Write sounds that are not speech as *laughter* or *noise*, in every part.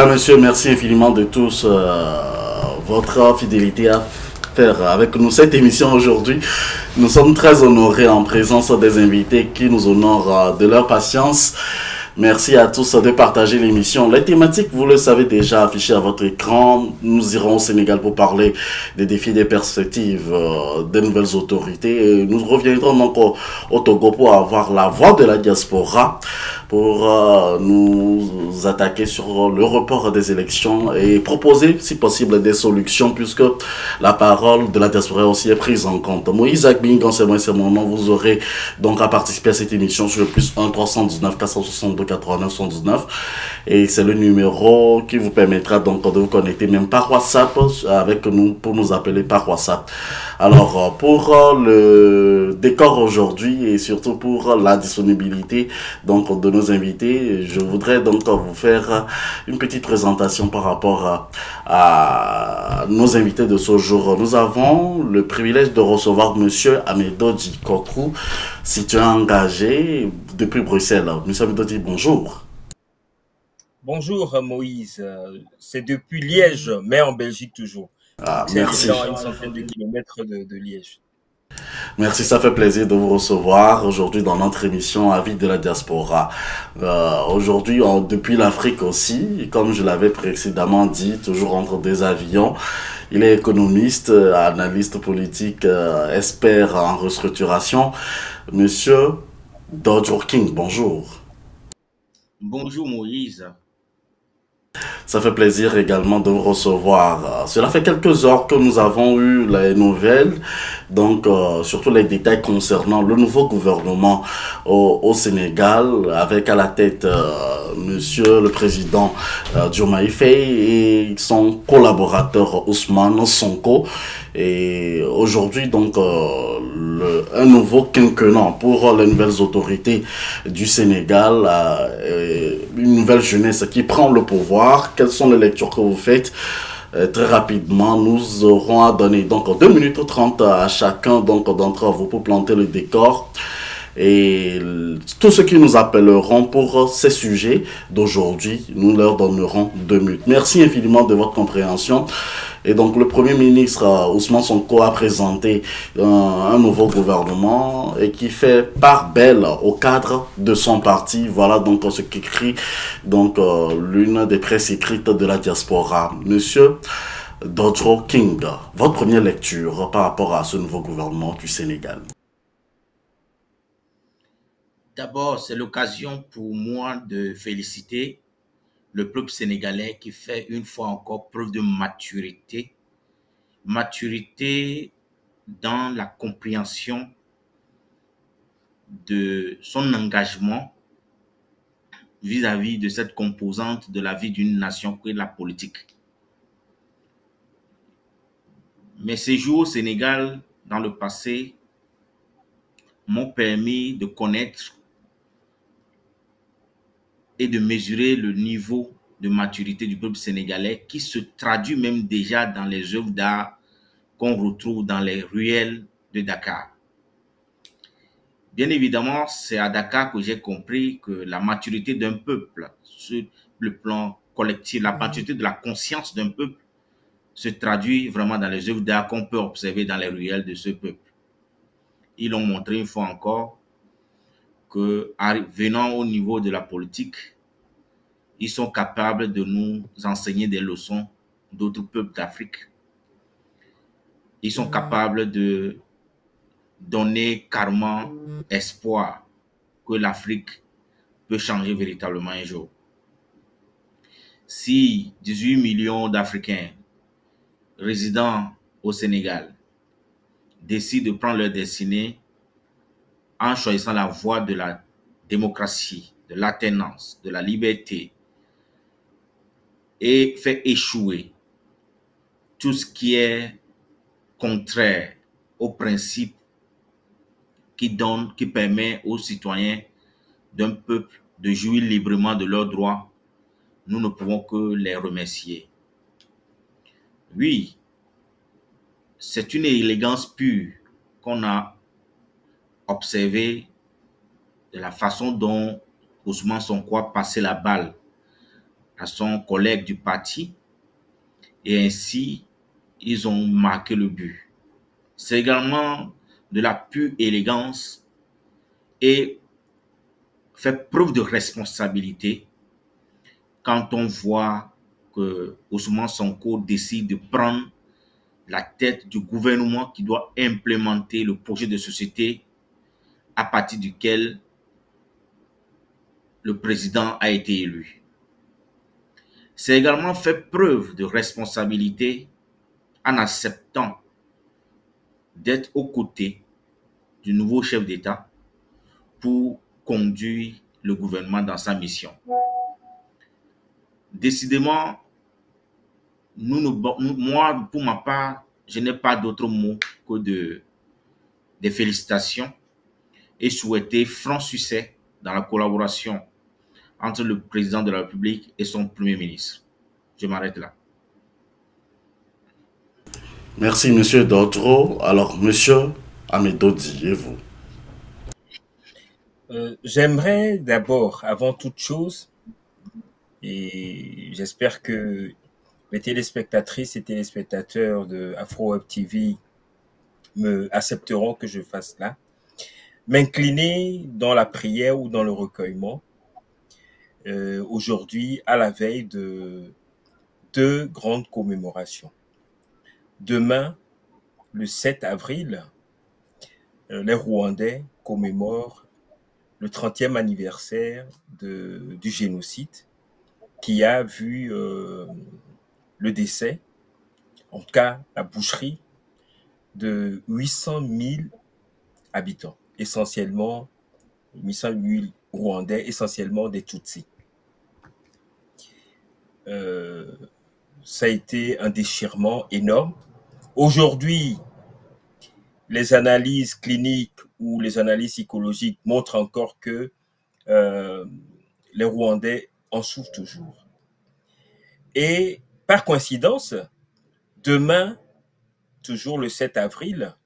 Mesdames, merci infiniment de tous euh, votre fidélité à faire avec nous cette émission aujourd'hui. Nous sommes très honorés en présence des invités qui nous honorent euh, de leur patience. Merci à tous de partager l'émission. Les thématiques, vous le savez déjà, affichées à votre écran. Nous irons au Sénégal pour parler des défis, des perspectives, euh, des nouvelles autorités. Nous reviendrons au, au Togo pour avoir la voix de la diaspora pour euh, nous attaquer sur le report des élections et proposer, si possible, des solutions puisque la parole de la diaspora aussi est prise en compte. Moïse Akbingan, c'est moi, c'est mon nom. Vous aurez donc à participer à cette émission sur le plus 1 319 462 89 119 et c'est le numéro qui vous permettra donc de vous connecter même par WhatsApp avec nous pour nous appeler par WhatsApp. Alors euh, pour euh, le décor aujourd'hui et surtout pour la disponibilité donc de nos invités. Je voudrais donc vous faire une petite présentation par rapport à, nos invités de ce jour. Nous avons le privilège de recevoir Monsieur Amedoji Koku, citoyen engagé depuis Bruxelles. Monsieur Amedoji, bonjour. Bonjour Moïse, c'est depuis Liège, mais en Belgique toujours. Ah, merci. C'est une centaine de kilomètres de, de Liège. Merci, ça fait plaisir de vous recevoir aujourd'hui dans notre émission Avis de la diaspora. Euh, aujourd'hui, depuis l'Afrique aussi, comme je l'avais précédemment dit, toujours entre des avions. Il est économiste, analyste politique, euh, expert en restructuration. Monsieur Dodge King, bonjour. Bonjour Moïse. Ça fait plaisir également de vous recevoir. Cela fait quelques heures que nous avons eu les nouvelles, donc euh, surtout les détails concernant le nouveau gouvernement au, au Sénégal, avec à la tête euh, Monsieur le Président euh, Diomaye Faye et son collaborateur Ousmane Sonko. Et aujourd'hui, donc, euh, un nouveau quinquennat pour les nouvelles autorités du Sénégal, une nouvelle jeunesse qui prend le pouvoir. Quelles sont les lectures que vous faites très rapidement, nous aurons à donner donc 2 minutes 30 à chacun d'entre vous pour planter le décor. Et tous ceux qui nous appelleront pour ces sujets d'aujourd'hui, nous leur donnerons deux minutes. Merci infiniment de votre compréhension. Et donc le Premier ministre euh, Ousmane Sonko a présenté un, un, nouveau gouvernement et qui fait part belle au cadre de son parti. Voilà donc ce qu'écrit euh, l'une des presses écrites de la diaspora. Monsieur Dodro King, votre première lecture par rapport à ce nouveau gouvernement du Sénégal? D'abord, c'est l'occasion pour moi de féliciter le peuple sénégalais qui fait une fois encore preuve de maturité. Maturité dans la compréhension de son engagement vis-à-vis -vis de cette composante de la vie d'une nation qui est la politique. Mes séjours au Sénégal dans le passé m'ont permis de connaître et de mesurer le niveau de maturité du peuple sénégalais qui se traduit même déjà dans les œuvres d'art qu'on retrouve dans les ruelles de Dakar. Bien évidemment, c'est à Dakar que j'ai compris que la maturité d'un peuple, sur le plan collectif, la maturité de la conscience d'un peuple, se traduit vraiment dans les œuvres d'art qu'on peut observer dans les ruelles de ce peuple. Ils ont montré une fois encore que, venant au niveau de la politique, ils sont capables de nous enseigner des leçons d'autres peuples d'Afrique. Ils sont capables de donner carrément espoir que l'Afrique peut changer véritablement un jour. Si 18 millions d'Africains résidant au Sénégal décident de prendre leur destinée en choisissant la voie de la démocratie, de l'alternance, de la liberté et fait échouer tout ce qui est contraire au principe qui donne, qui permet aux citoyens d'un peuple de jouir librement de leurs droits, nous ne pouvons que les remercier. Oui, c'est une élégance pure qu'on a observé de la façon dont Ousmane Sonko a passé la balle à son collègue du parti et ainsi ils ont marqué le but. C'est également de la pure élégance et fait preuve de responsabilité quand on voit que Ousmane Sonko décide de prendre la tête du gouvernement qui doit implémenter le projet de société à partir duquel le président a été élu. C'est également fait preuve de responsabilité en acceptant d'être aux côtés du nouveau chef d'État pour conduire le gouvernement dans sa mission. Décidément, moi, pour ma part, je n'ai pas d'autre mot que de, des félicitations et souhaiter franc succès dans la collaboration entre le président de la République et son premier ministre. Je m'arrête là. Merci, monsieur Dodro. Alors, monsieur Amedodi, et vous? Euh, J'aimerais d'abord, avant toute chose, et j'espère que les téléspectatrices et téléspectateurs de Afro Web TV me accepteront que je fasse là, m'incliner dans la prière ou dans le recueillement euh, aujourd'hui à la veille de deux grandes commémorations. Demain, le 7 avril, euh, les Rwandais commémorent le 30e anniversaire de, du génocide qui a vu euh, le décès, en tout cas la boucherie, de 800 000 habitants, essentiellement 800 000 Rwandais, essentiellement des Tutsis. Euh, ça a été un déchirement énorme. Aujourd'hui, les analyses cliniques ou les analyses psychologiques montrent encore que euh, les Rwandais en souffrent toujours. Et par coïncidence, demain, toujours le 7 avril,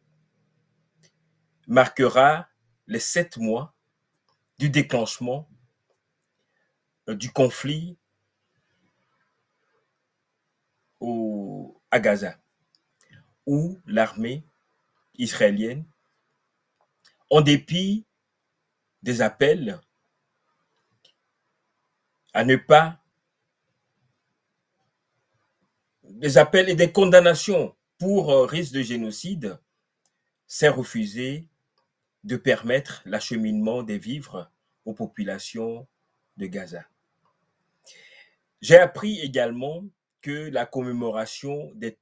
marquera les sept mois du déclenchement euh, du conflit à Gaza, où l'armée israélienne, en dépit des appels à ne pas, des appels et des condamnations pour euh, risque de génocide, s'est refusé de permettre l'acheminement des vivres aux populations de Gaza. J'ai appris également que la commémoration du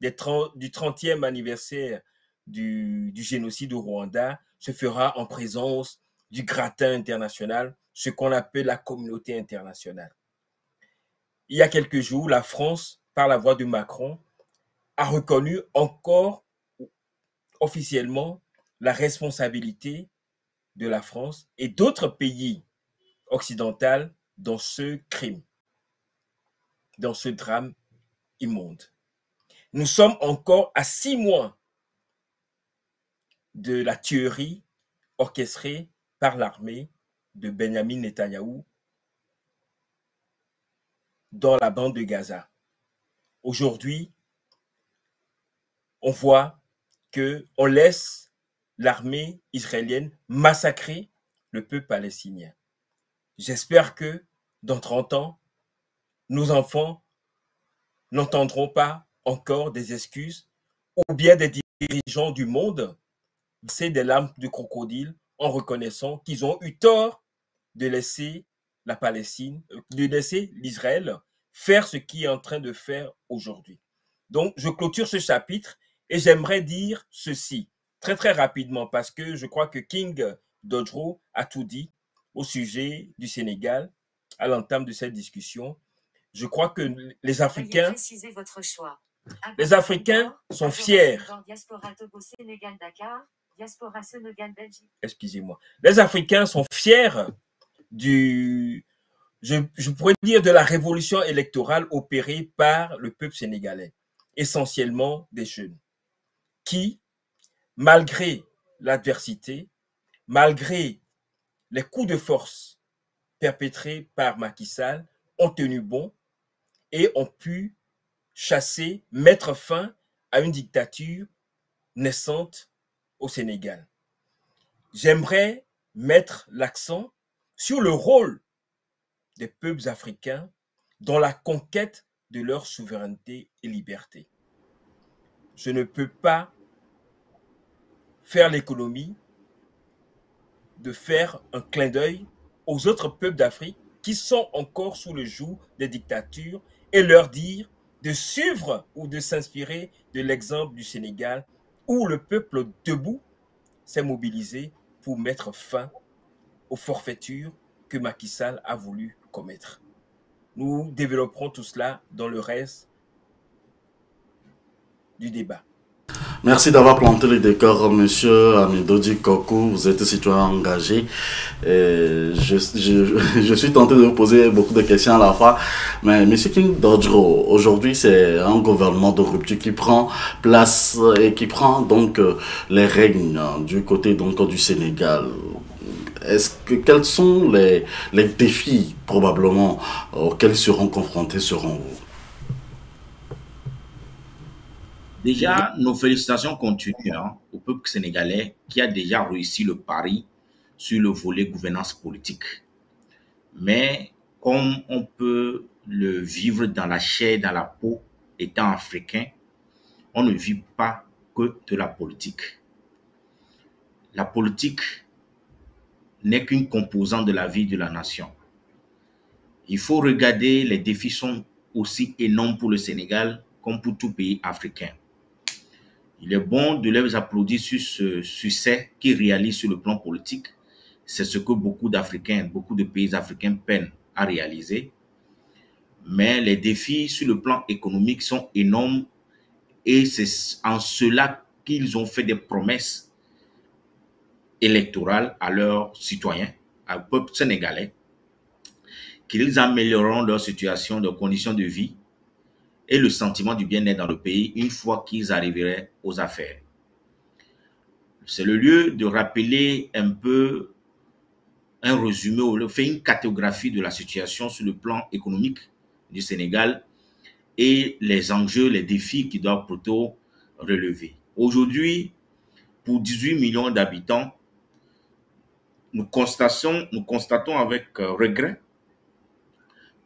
30e anniversaire du, du, génocide au Rwanda se fera en présence du gratin international, ce qu'on appelle la communauté internationale. Il y a quelques jours, la France, par la voix de Macron, a reconnu encore officiellement la responsabilité de la France et d'autres pays occidentaux dans ce crime, dans ce drame immonde. Nous sommes encore à six mois de la tuerie orchestrée par l'armée de Benjamin Netanyahou dans la bande de Gaza. Aujourd'hui, on voit que on laisse l'armée israélienne massacrer le peuple palestinien. J'espère que dans 30 ans, nos enfants n'entendront pas encore des excuses ou bien des dirigeants du monde c'est des larmes de crocodile en reconnaissant qu'ils ont eu tort de laisser la Palestine, de laisser l'Israël faire ce qu'il est en train de faire aujourd'hui. Donc, je clôture ce chapitre et j'aimerais dire ceci très très rapidement parce que je crois que King Dodro a tout dit au sujet du Sénégal à l'entame de cette discussion. Je crois que les Africains, les Africains sont fiers. Excusez-moi. Les Africains sont fiers du, je, je pourrais dire, de la révolution électorale opérée par le peuple sénégalais, essentiellement des jeunes, qui malgré l'adversité, malgré les coups de force perpétrés par Macky Sall, ont tenu bon et ont pu chasser, mettre fin à une dictature naissante au Sénégal. J'aimerais mettre l'accent sur le rôle des peuples africains dans la conquête de leur souveraineté et liberté. Je ne peux pas faire l'économie de faire un clin d'œil aux autres peuples d'Afrique qui sont encore sous le joug des dictatures et leur dire de suivre ou de s'inspirer de l'exemple du Sénégal où le peuple debout s'est mobilisé pour mettre fin aux forfaitures que Macky Sall a voulu commettre. Nous développerons tout cela dans le reste du débat. Merci d'avoir planté le décor, monsieur Amidodi Kokou. Vous êtes citoyen engagé. *laughs* je, suis tenté de vous poser beaucoup de questions à la fois. Mais monsieur King Dodgero, aujourd'hui, c'est un gouvernement de rupture qui prend place et qui prend donc euh, les règnes du côté donc du Sénégal. Est-ce que quels sont les, les défis probablement auxquels seront confrontés seront vous Déjà, nos félicitations continuent hein, au peuple sénégalais qui a déjà réussi le pari sur le volet gouvernance politique. Mais comme on peut le vivre dans la chair, dans la peau, étant africain, on ne vit pas que de la politique. La politique n'est qu'une composante de la vie de la nation. Il faut regarder, les défis sont aussi énormes pour le Sénégal comme pour tout pays africain. Il est bon de les applaudir sur ce succès qu'ils réalisent sur le plan politique. C'est ce que beaucoup d'Africains, beaucoup de pays africains peinent à réaliser. Mais les défis sur le plan économique sont énormes et c'est en cela qu'ils ont fait des promesses électorales à leurs citoyens, au peuple sénégalais, qu'ils amélioreront leur situation, leurs conditions de vie et le sentiment du bien-être dans le pays une fois qu'ils arriveraient aux affaires. C'est le lieu de rappeler un peu un résumé, faire une cartographie de la situation sur le plan économique du Sénégal et les enjeux, les défis qui doivent plutôt relever. Aujourd'hui, pour 18 millions d'habitants, nous constatons, nous constatons avec euh, regret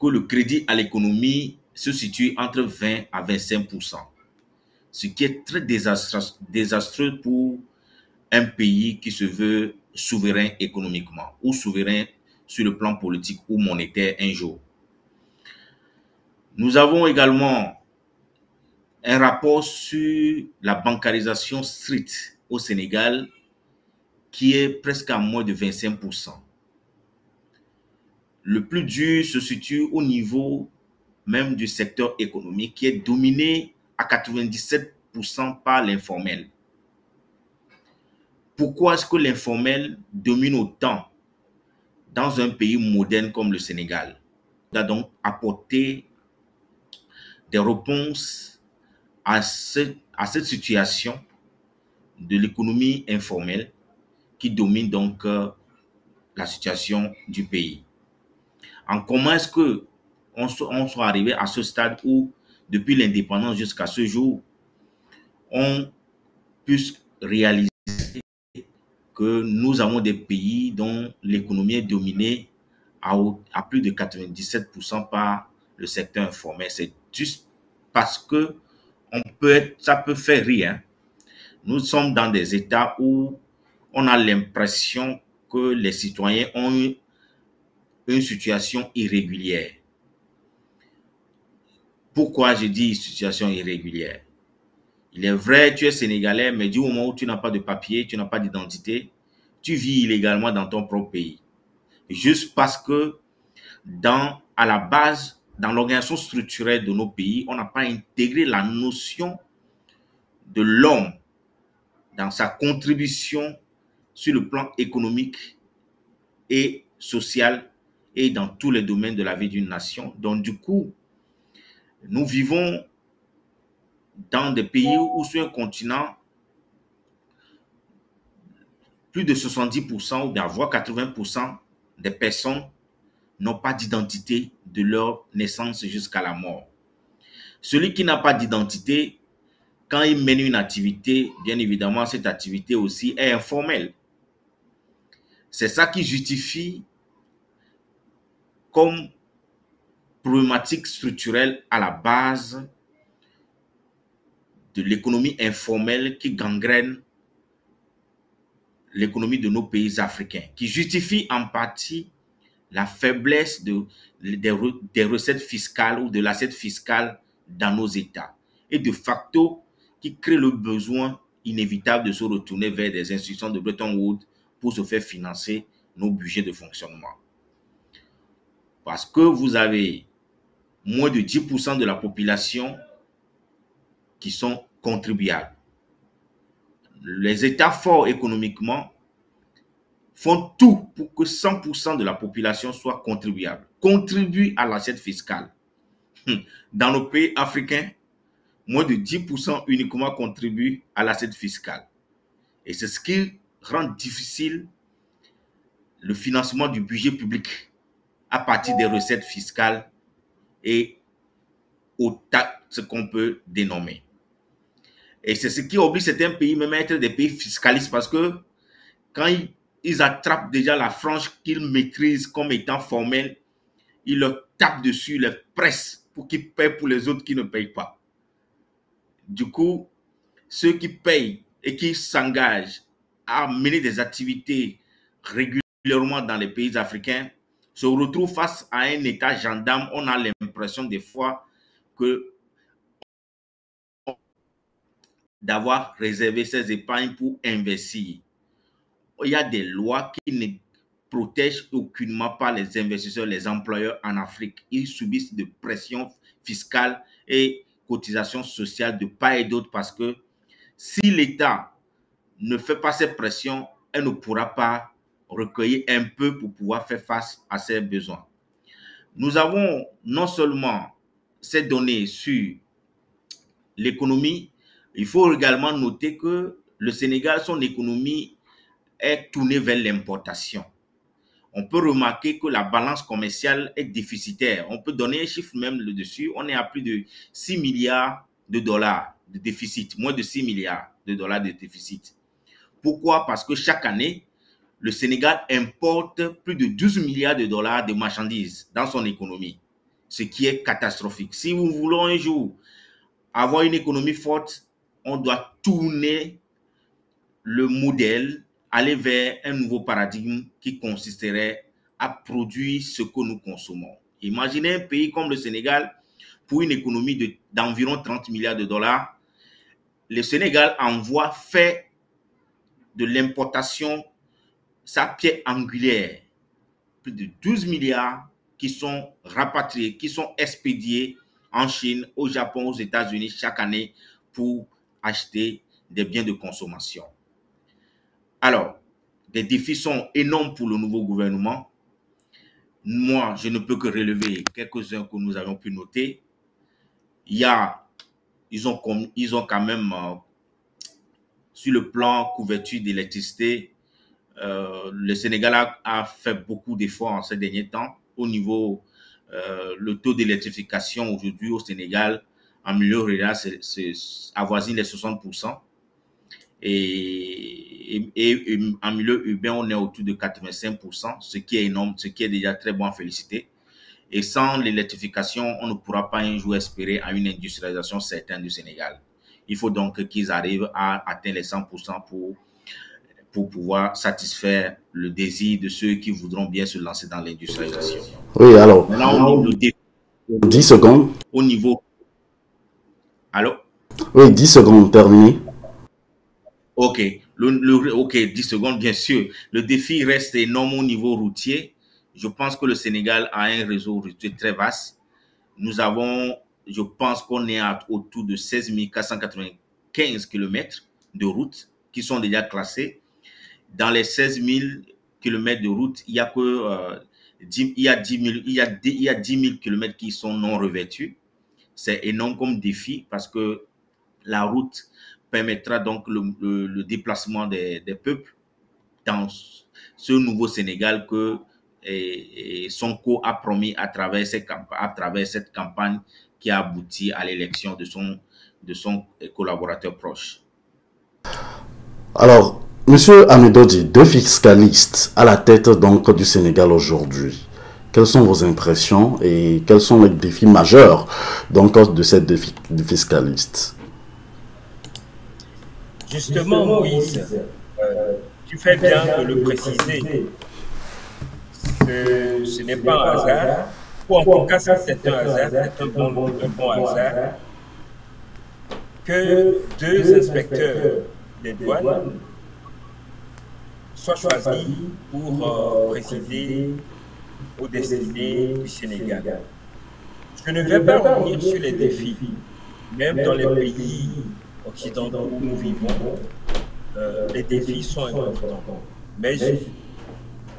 que le crédit à l'économie se situe entre 20 à 25% ce qui est très désastreux, pour un pays qui se veut souverain économiquement ou souverain sur le plan politique ou monétaire un jour. Nous avons également un rapport sur la bancarisation street au Sénégal qui est presque à moins de 25%. Le plus dur se situe au niveau même du secteur économique qui est dominé à 97% par l'informel. Pourquoi est-ce que l'informel domine autant dans un pays moderne comme le Sénégal? On a donc apporté des réponses à, à cette situation de l'économie informelle qui domine donc euh, la situation du pays. En comment est-ce que on, soit arrivé à ce stade où, depuis l'indépendance jusqu'à ce jour, on puisse réaliser que nous avons des pays dont l'économie est dominée à, plus de 97% par le secteur informel. C'est juste parce que on peut ça peut faire rien. Nous sommes dans des États où on a l'impression que les citoyens ont une situation irrégulière. Pourquoi je dis situation irrégulière? Il est vrai, tu es sénégalais, mais du moment où tu n'as pas de papier, tu n'as pas d'identité, tu vis illégalement dans ton propre pays. Juste parce que dans, à la base, dans l'organisation structurelle de nos pays, on n'a pas intégré la notion de l'homme dans sa contribution sur le plan économique et social et dans tous les domaines de la vie d'une nation. Donc, du coup, nous vivons dans des pays ou sur un continent, plus de 70% ou bien voire 80% des personnes n'ont pas d'identité de leur naissance jusqu'à la mort. Celui qui n'a pas d'identité, quand il mène une activité, bien évidemment, cette activité aussi est informelle. C'est ça qui justifie comme problématique structurelle à la base de l'économie informelle qui gangrène l'économie de nos pays africains, qui justifie en partie la faiblesse de, des, recettes fiscales ou de l'assiette fiscale dans nos États. Et de facto, qui crée le besoin inévitable de se retourner vers des institutions de Bretton Woods pour se faire financer nos budgets de fonctionnement. Parce que vous avez moins de 10% de la population qui sont contribuables. Les États forts économiquement font tout pour que 100% de la population soit contribuable, contribue à l'assiette fiscale. Hum. Dans nos pays africains, moins de 10% uniquement contribuent à l'assiette fiscale. Et c'est ce qui rend difficile le financement du budget public à partir des recettes fiscales et au taxes qu'on peut dénommer. Et c'est ce qui oblige certains pays même à être des pays fiscalistes parce que quand ils, attrapent déjà la frange qu'ils maîtrisent comme étant formelle, ils leur tapent dessus, les pressent pour qu'ils payent pour les autres qui ne payent pas. Du coup, ceux qui payent et qui s'engagent à mener des activités régulièrement dans les pays africains se retrouvent face à un état gendarme. On a l'impression des fois que d'avoir réservé ses épargnes pour investir. Il y a des lois qui ne protègent aucunement pas les investisseurs, les employeurs en Afrique. Ils subissent de pression fiscale et cotisations sociales de part et d'autre parce que si l'État ne fait pas cette pression, elle ne pourra pas recueillir un peu pour pouvoir faire face à ses besoins. Nous avons non seulement ces données sur l'économie, il faut également noter que le Sénégal, son économie est tournée vers l'importation. On peut remarquer que la balance commerciale est déficitaire. On peut donner un chiffre même le dessus. On est à plus de 6 milliards de dollars de déficit, moins de 6 milliards de dollars de déficit. Pourquoi? Parce que chaque année, le Sénégal importe plus de 12 milliards de dollars de marchandises dans son économie, ce qui est catastrophique. Si nous voulons un jour avoir une économie forte, on doit tourner le modèle, aller vers un nouveau paradigme qui consisterait à produire ce que nous consommons. Imaginez un pays comme le Sénégal, pour une économie d'environ 30 milliards de dollars, le Sénégal envoie fait de l'importation sa pierre angulaire, plus de 12 milliards qui sont rapatriés, qui sont expédiés en Chine, au Japon, aux États-Unis chaque année pour acheter des biens de consommation. Alors, les défis sont énormes pour le nouveau gouvernement. Moi, je ne peux que relever quelques-uns que nous avons pu noter. Il y a, ils ont, ils ont quand même, euh, sur le plan couverture d'électricité, euh, le Sénégal a, fait beaucoup d'efforts en ces derniers temps au niveau, euh, le taux d'électrification aujourd'hui au Sénégal en milieu rural, c'est avoisine les 60%. Et, en milieu urbain, on est autour de 85%, ce qui est énorme, ce qui est déjà très bon à féliciter. Et sans l'électrification, on ne pourra pas un jour espérer à une industrialisation certaine du Sénégal. Il faut donc qu'ils arrivent à atteindre les 100% pour, pour pouvoir satisfaire le désir de ceux qui voudront bien se lancer dans l'industrialisation. Oui, alors, Maintenant, 10 secondes. Au niveau Allô? Oui, 10 secondes, terminé. Ok, le, ok, 10 secondes, bien sûr. Le défi reste énorme au niveau routier. Je pense que le Sénégal a un réseau routier très vaste. Nous avons, je pense qu'on est à autour de 16 495 km de routes qui sont déjà classés. Dans les 16 000 km de route, il y a que 10, il y a 10 000, il y a, il y a 10 000 km qui sont non revêtus c'est énorme comme défi parce que la route permettra donc le, déplacement des, peuples dans ce nouveau Sénégal que et, Sonko a promis à travers, à travers cette campagne qui a abouti à l'élection de son, de son collaborateur proche. Alors, Monsieur Amidodi, deux fiscalistes à la tête donc du Sénégal aujourd'hui. Quelles sont vos impressions et quels sont les défis majeurs donc de cette défi, de fiscalistes? Justement, Moïse, euh, tu fais bien de le préciser. Ce, ce n'est pas un hasard, ou en tout cas, c'est un hasard, c'est un bon, un bon hasard, que deux inspecteurs des douanes soient choisis pour euh, présider aux destinées du Sénégal. Je ne vais pas revenir sur les défis, même dans les pays occidentaux où nous vivons, euh, les défis sont importants. Mais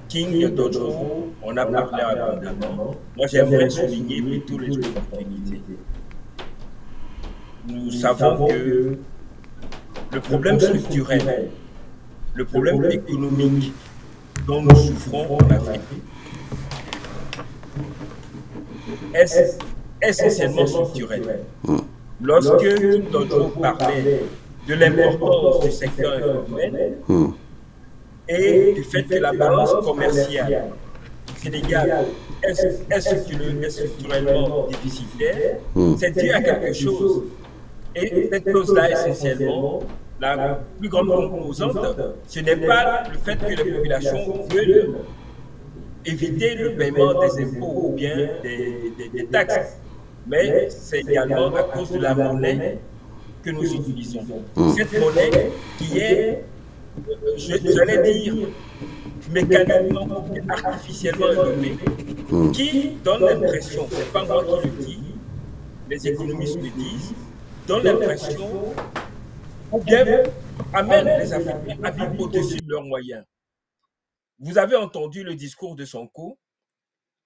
King d'autres, on a parlé abondamment. Moi, j'aimerais souligner plutôt les opportunités. Nous savons que le problème structurel, le problème économique dont nous souffrons en Afrique est essentiellement structurel. Lorsque Dojo parlait de l'importance du secteur informel et du fait que la balance commerciale du Sénégal est, structurellement déficitaire, c'est dû à quelque chose. Et cette chose-là, essentiellement, la plus grande composante, ce n'est pas le fait que les populations veulent éviter le paiement des impôts ou bien des, taxes, mais c'est également à cause de la monnaie que nous utilisons. Cette monnaie qui est, j'allais dire, mécaniquement, artificiellement élevée, qui donne l'impression, c'est pas moi qui le dis, les économistes le disent, donne l'impression amène les Africains à vivre au-dessus de leurs moyens. Vous avez entendu le discours de Sonko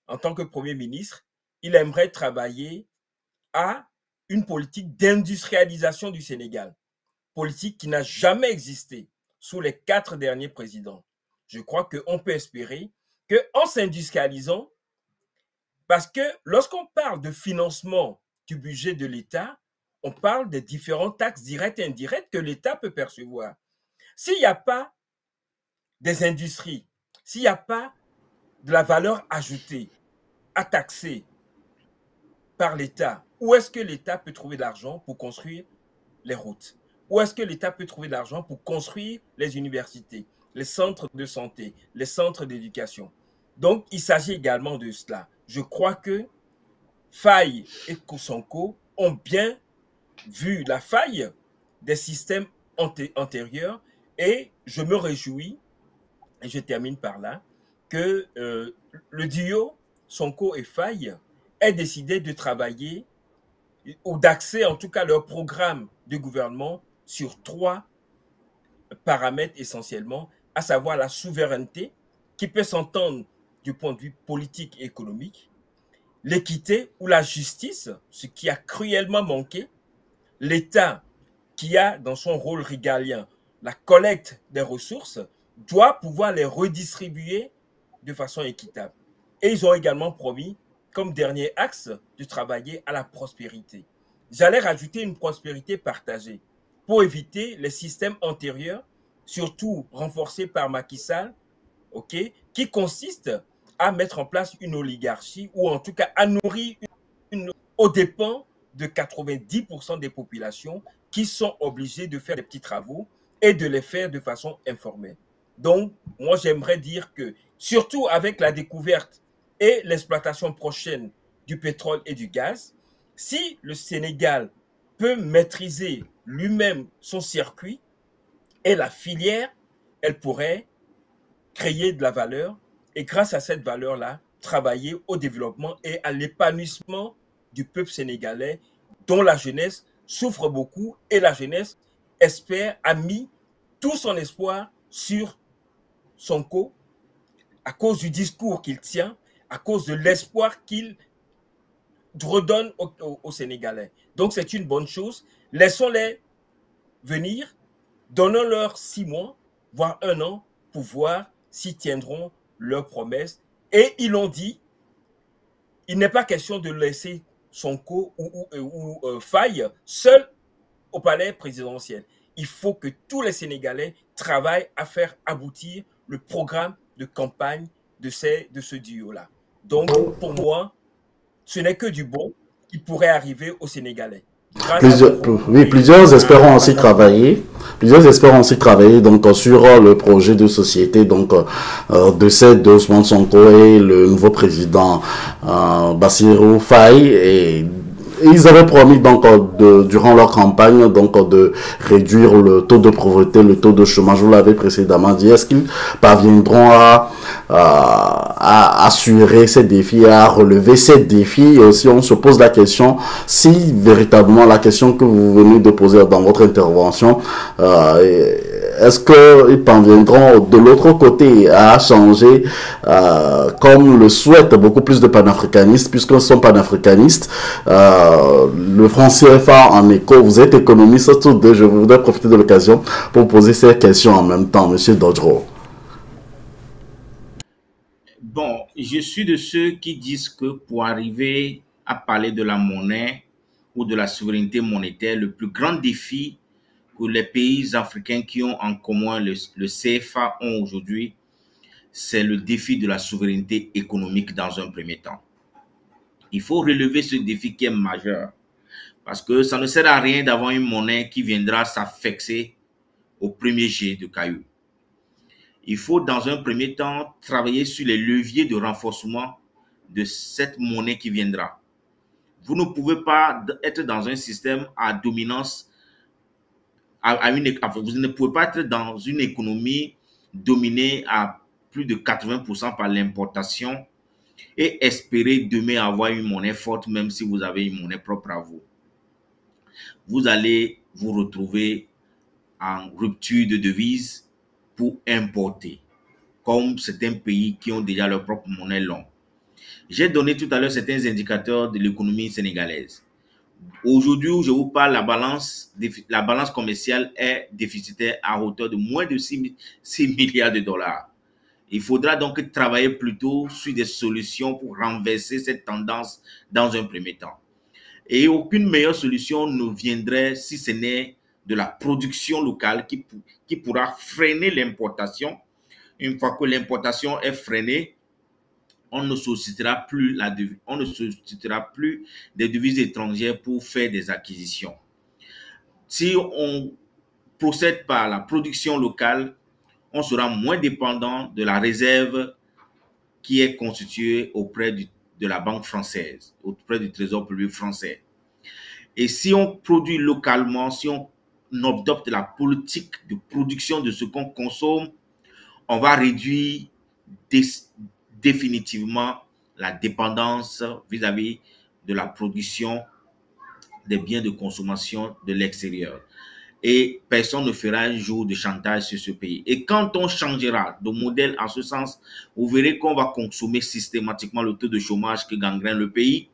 en tant que Premier ministre. Il aimerait travailler à une politique d'industrialisation du Sénégal, politique qui n'a jamais existé sous les quatre derniers présidents. Je crois qu'on peut espérer qu'en s'industrialisant, parce que lorsqu'on parle de financement du budget de l'État, on parle des différentes taxes directes et indirectes que l'État peut percevoir. S'il n'y a pas des industries, s'il n'y a pas de la valeur ajoutée à taxer par l'État, où est-ce que l'État peut trouver de l'argent pour construire les routes? Où est-ce que l'État peut trouver de l'argent pour construire les universités, les centres de santé, les centres d'éducation? Donc, il s'agit également de cela. Je crois que Faye et Kousanko ont bien vu la faille des systèmes antérieurs et je me réjouis, et je termine par là, que euh, le duo Sonko et Faille ait décidé de travailler ou d'axer en tout cas leur programme de gouvernement sur trois paramètres essentiellement, à savoir la souveraineté qui peut s'entendre du point de vue politique et économique, l'équité ou la justice, ce qui a cruellement manqué l'État qui a dans son rôle régalien la collecte des ressources doit pouvoir les redistribuer de façon équitable. Et ils ont également promis, comme dernier axe, de travailler à la prospérité. J'allais rajouter une prospérité partagée pour éviter les systèmes antérieurs, surtout renforcés par Macky Sall, qui consiste à mettre en place une oligarchie ou en tout cas à nourrir aux dépens de 90% des populations qui sont obligées de faire des petits travaux et de les faire de façon informelle. Donc, moi, j'aimerais dire que, surtout avec la découverte et l'exploitation prochaine du pétrole et du gaz, si le Sénégal peut maîtriser lui-même son circuit et la filière, elle pourrait créer de la valeur et grâce à cette valeur-là, travailler au développement et à l'épanouissement du peuple sénégalais dont la jeunesse souffre beaucoup et la jeunesse espère, a mis tout son espoir sur son co à cause du discours qu'il tient, à cause de l'espoir qu'il redonne aux, Sénégalais. Donc c'est une bonne chose. Laissons-les venir, donnons-leur six mois, voire un an, pour voir s'ils tiendront leurs promesses Et ils l'ont dit, il n'est pas question de laisser Sonko ou, ou, ou euh, seul au palais présidentiel. Il faut que tous les Sénégalais travaillent à faire aboutir le programme de campagne de, ces, de ce duo-là. Donc, pour moi, ce n'est que du bon qui pourrait arriver aux Sénégalais. Plusieurs, oui, plusieurs espérons aussi travailler. Plusieurs aussi travailler donc sur le projet de société donc euh, de cette d'Ousmane Sonko et le nouveau président euh, Bassirou Faye et ils avaient promis donc de, durant leur campagne donc de réduire le taux de pauvreté, le taux de chômage. Vous l'avez précédemment dit. Est-ce qu'ils parviendront à, à, assurer ces défis, à relever ces défis? Et aussi, on se pose la question si véritablement la question que vous venez de poser dans votre intervention euh, est-ce qu'ils parviendront de l'autre côté à changer, euh, comme le souhaitent beaucoup plus de panafricanistes, puisqu'ils sont panafricanistes euh, Le franc CFA en écho, vous êtes économiste tous deux, je voudrais profiter de l'occasion pour poser ces questions en même temps, Monsieur Dodro. Bon, je suis de ceux qui disent que pour arriver à parler de la monnaie ou de la souveraineté monétaire, le plus grand défi que les pays africains qui ont en commun le, CFA ont aujourd'hui, c'est le défi de la souveraineté économique dans un premier temps. Il faut relever ce défi qui est majeur parce que ça ne sert à rien d'avoir une monnaie qui viendra s'affixer au premier jet de cailloux. Il faut dans un premier temps travailler sur les leviers de renforcement de cette monnaie qui viendra. Vous ne pouvez pas être dans un système à dominance vous ne pouvez pas être dans une économie dominée à plus de 80% par l'importation et espérer demain avoir une monnaie forte, même si vous avez une monnaie propre à vous. Vous allez vous retrouver en rupture de devise pour importer, comme certains pays qui ont déjà leur propre monnaie longue. J'ai donné tout à l'heure certains indicateurs de l'économie sénégalaise. Aujourd'hui où je vous parle, la balance, la balance commerciale est déficitaire à hauteur de moins de 6, 6 milliards de dollars. Il faudra donc travailler plutôt sur des solutions pour renverser cette tendance dans un premier temps. Et aucune meilleure solution ne viendrait si ce n'est de la production locale qui, qui pourra freiner l'importation. Une fois que l'importation est freinée, on ne sollicitera plus la on ne plus des devises étrangères pour faire des acquisitions. Si on procède par la production locale, on sera moins dépendant de la réserve qui est constituée auprès de la banque française, auprès du trésor public français. Et si on produit localement, si on adopte la politique de production de ce qu'on consomme, on va réduire des, définitivement la dépendance vis-à-vis de la production des biens de consommation de l'extérieur. Et personne ne fera un jour de chantage sur ce pays. Et quand on changera de modèle en ce sens, vous verrez qu'on va consommer systématiquement le taux de chômage qui gangrène le pays.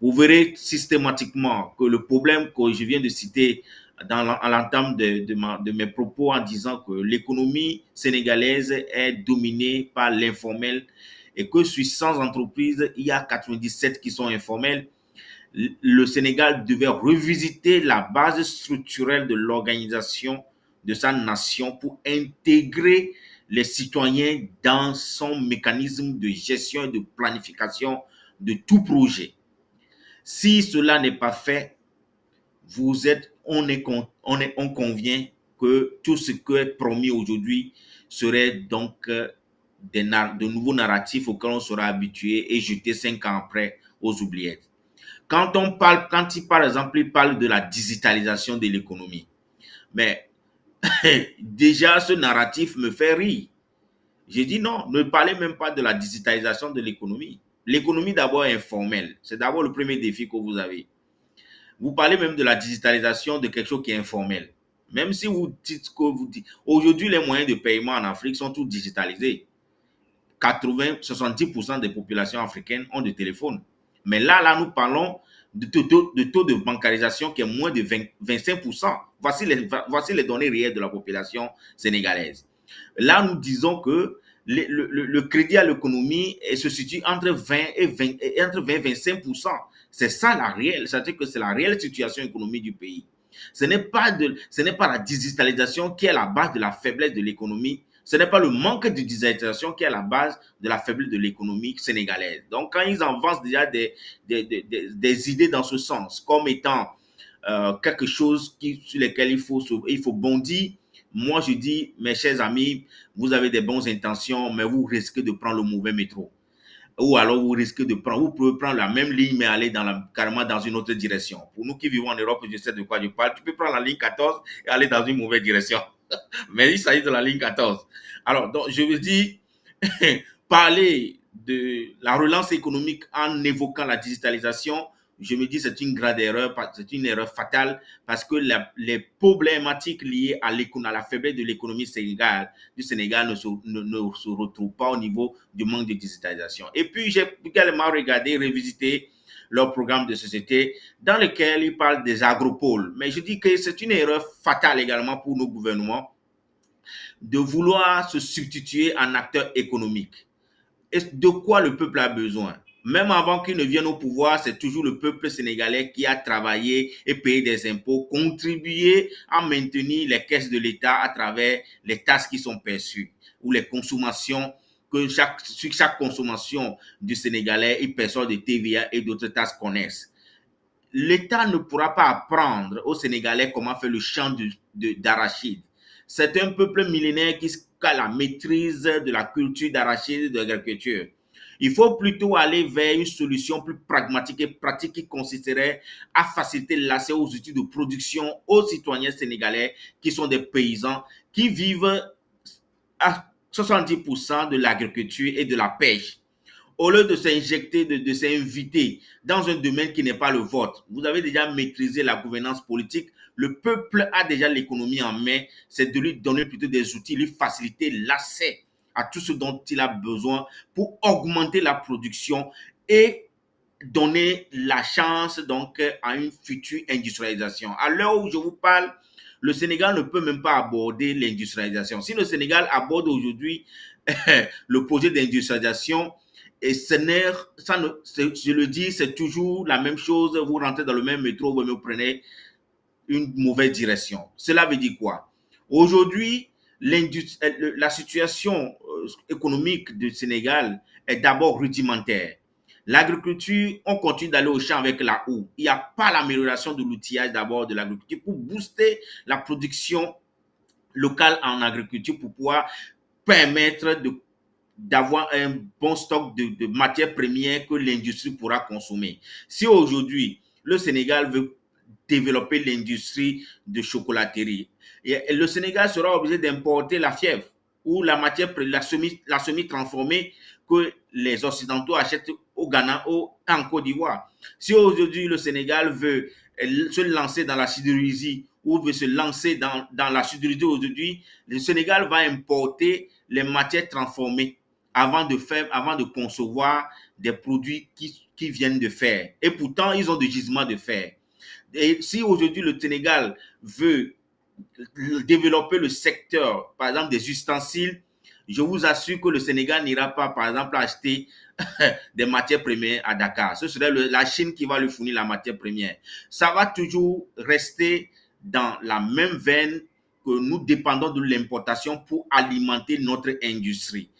Vous verrez systématiquement que le problème que je viens de citer dans à l'entame de, de, mes propos en disant que l'économie sénégalaise est dominée par l'informel et que sur 100 entreprises, il y a 97 qui sont informelles, le Sénégal devait revisiter la base structurelle de l'organisation de sa nation pour intégrer les citoyens dans son mécanisme de gestion et de planification de tout projet. Si cela n'est pas fait, vous êtes, on, est, on, est, on convient que tout ce qui est promis aujourd'hui serait donc de nouveaux narratifs auxquels on sera habitué et jeté cinq ans après aux oubliettes. Quand on parle, quand il, par exemple, il parle de la digitalisation de l'économie, mais *laughs* déjà ce narratif me fait rire. J'ai dit non, ne parlez même pas de la digitalisation de l'économie. L'économie d'abord est informelle. C'est d'abord le premier défi que vous avez. Vous parlez même de la digitalisation de quelque chose qui est informel. Même si vous dites que vous dites, aujourd'hui les moyens de paiement en Afrique sont tous digitalisés. 80, 70% des populations africaines ont des téléphones. Mais là, là, nous parlons de taux de, bancarisation qui est moins de 25%. Voici les, données réelles de la population sénégalaise. Là, nous disons que le, crédit à l'économie se situe entre 20 et 20 et entre 20 et 25% C'est ça la réelle, c'est-à-dire que c'est la réelle situation économique du pays. Ce n'est pas la digitalisation qui est la base de la faiblesse de l'économie. Ce n'est pas le manque de digitalisation qui est la base de la faiblesse de l'économie sénégalaise. Donc, quand ils avancent déjà des idées dans ce sens, comme étant euh, quelque chose qui, sur lequel il faut, il faut bondir, moi, je dis, mes chers amis, vous avez des bonnes intentions, mais vous risquez de prendre le mauvais métro. Ou alors, vous risquez de prendre, vous pouvez prendre la même ligne, mais aller dans la, carrément dans une autre direction. Pour nous qui vivons en Europe, je sais de quoi je parle. Tu peux prendre la ligne 14 et aller dans une mauvaise direction. Mais il s'agit de la ligne 14. Alors, je veux dire, *laughs* parler de la relance économique en évoquant la digitalisation, je me dis c'est une grande erreur, c'est une erreur fatale parce que les problématiques liées à, à la faiblesse de l'économie du Sénégal ne se, ne, se, retrouvent pas au niveau du manque de digitalisation. Et puis, j'ai également regardé, revisité leur programme de société dans lequel ils parlent des agropoles. Mais je dis que c'est une erreur fatale également pour nos gouvernements de vouloir se substituer en acteur économique. De quoi le peuple a besoin? Même avant qu'il ne vienne au pouvoir, c'est toujours le peuple sénégalais qui a travaillé et payé des impôts, contribué à maintenir les caisses de l'État à travers les taxes qui sont perçues ou les consommations que chaque, chaque consommation du Sénégalais, il perçoit de TVA et d'autres taxes connaissent. L'État ne pourra pas apprendre aux Sénégalais comment faire le champ d'arachide. C'est un peuple millénaire qui a la maîtrise de la culture d'arachide et de l'agriculture. Il faut plutôt aller vers une solution plus pragmatique et pratique qui consisterait à faciliter l'accès aux outils de production aux citoyens sénégalais qui sont des paysans qui vivent à 70% de l'agriculture et de la pêche. Au lieu de s'injecter, de, s'inviter dans un domaine qui n'est pas le vôtre, vous avez déjà maîtrisé la gouvernance politique, le peuple a déjà l'économie en main, c'est de lui donner plutôt des outils, lui faciliter l'accès à tout ce dont il a besoin pour augmenter la production et donner la chance donc à une future industrialisation. À l'heure où je vous parle, le Sénégal ne peut même pas aborder l'industrialisation. Si le Sénégal aborde aujourd'hui *laughs* le projet d'industrialisation, et je le dis, c'est toujours la même chose. Vous rentrez dans le même métro, vous me prenez une mauvaise direction. Cela veut dire quoi? Aujourd'hui, la situation euh, économique du Sénégal est d'abord rudimentaire. L'agriculture, on continue d'aller au champ avec la houe. Il n'y a pas l'amélioration de l'outillage d'abord de l'agriculture pour booster la production locale en agriculture pour pouvoir permettre d'avoir un bon stock de, matières premières que l'industrie pourra consommer. Si aujourd'hui, le Sénégal veut développer l'industrie de chocolaterie, le Sénégal sera obligé d'importer la fièvre ou la matière, la la semi transformée que les Occidentaux achètent au Ghana ou en Côte d'Ivoire. Si aujourd'hui le Sénégal veut se lancer dans la sidérurgie ou veut se lancer dans, dans la sidérurgie aujourd'hui, le Sénégal va importer les matières transformées avant de faire, avant de concevoir des produits qui, qui viennent de fer. Et pourtant, ils ont des gisements de fer. Et si aujourd'hui le Sénégal veut développer le secteur, par exemple, des ustensiles, je vous assure que le Sénégal n'ira pas, par exemple, acheter *laughs* des matières premières à Dakar. Ce serait la Chine qui va lui fournir la matière première. Ça va toujours rester dans la même veine que nous dépendons de l'importation pour alimenter notre industrie.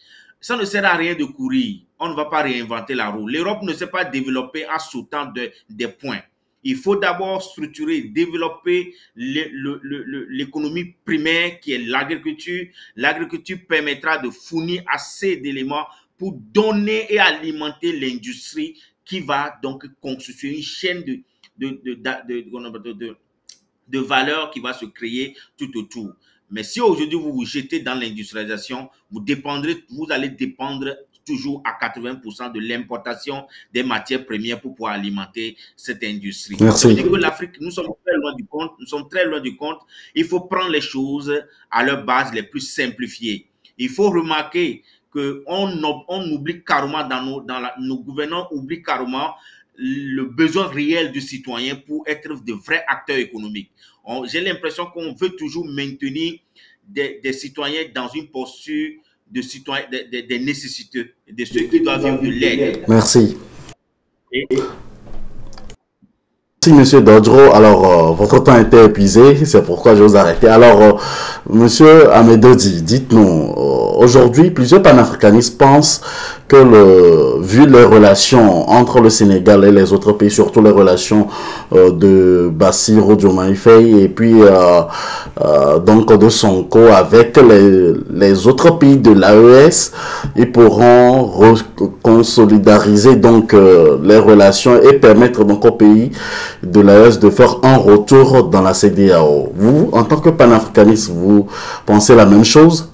Ça ne sert à rien de courir. On ne va pas réinventer la roue. L'Europe ne s'est pas développée en sautant de, des points. Il faut d'abord structurer, développer l'économie primaire qui est l'agriculture. L'agriculture permettra de fournir assez d'éléments pour donner et alimenter l'industrie qui va donc constituer une chaîne de, de, de, de, valeur qui va se créer tout autour. Mais si aujourd'hui vous vous jetez dans l'industrialisation, vous dépendrez, vous allez dépendre toujours à 80% de l'importation des matières premières pour pouvoir alimenter cette industrie. Merci. que l'Afrique, nous sommes très loin du compte, nous sommes très loin du compte. Il faut prendre les choses à leur base les plus simplifiées. Il faut remarquer que on, on oublie carrément dans nos, dans la, nos gouvernants oublient carrément le besoin réel du citoyen pour être de vrais acteurs économiques. J'ai l'impression qu'on veut toujours maintenir des, des, citoyens dans une posture de citoyens, des, des nécessiteux, de ceux qui doivent vivre de l'aide. Merci. Monsieur Dodro. Alors, euh, votre temps était épuisé, c'est pourquoi je vous arrêter. Alors, euh, Monsieur Amedodi, dites-nous, euh, aujourd'hui, plusieurs panafricanistes pensent que le, vu les relations entre le Sénégal et les autres pays, surtout les relations euh, de Bassirou Diomaye Faye et puis donc de Sonko avec les, les autres pays de l'AES, ils pourront consolidariser donc les relations et permettre donc aux pays de l'AES de faire un retour dans la CDAO. Vous, en tant que panafricaniste, vous pensez la même chose?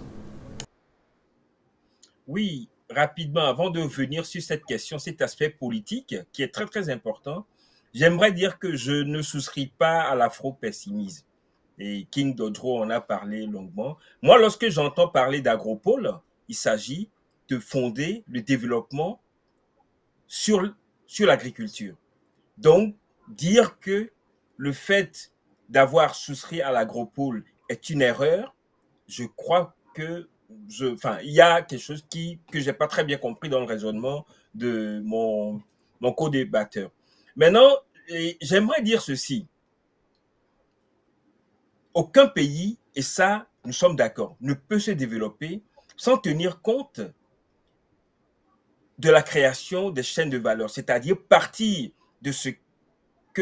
Oui, rapidement, avant de venir sur cette question, cet aspect politique qui est très très important, j'aimerais dire que je ne souscris pas à l'afro-pessimisme. Et King Dodro en a parlé longuement. Moi, lorsque j'entends parler d'agropole, il s'agit de fonder le développement sur, sur l'agriculture. Donc, dire que le fait d'avoir souscrit à l'agropole est une erreur, je crois que enfin, il y a quelque chose qui, que j'ai pas très bien compris dans le raisonnement de mon, mon co-débatteur. Maintenant, j'aimerais dire ceci. Aucun pays, et ça, nous sommes d'accord, ne peut se développer sans tenir compte de la création des chaînes de valeur, c'est-à-dire partir de ce